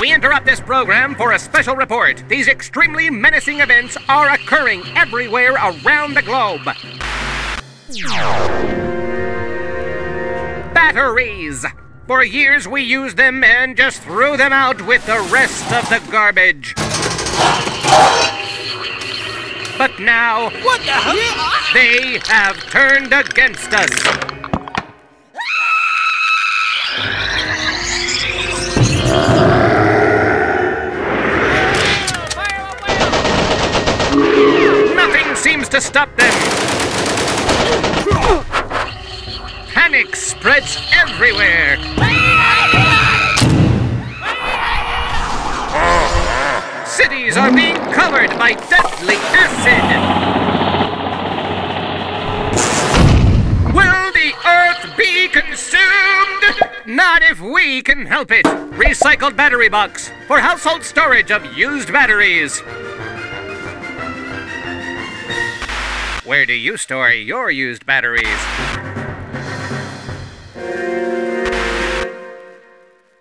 We interrupt this program for a special report. These extremely menacing events are occurring everywhere around the globe. Batteries! For years we used them and just threw them out with the rest of the garbage. But now. What the hell? They have turned against us. To stop them. Panic spreads everywhere. Cities are being covered by deadly acid. Will the Earth be consumed? Not if we can help it. Recycled battery box for household storage of used batteries. Where do you store your used batteries?